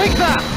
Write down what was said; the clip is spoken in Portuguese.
Take that!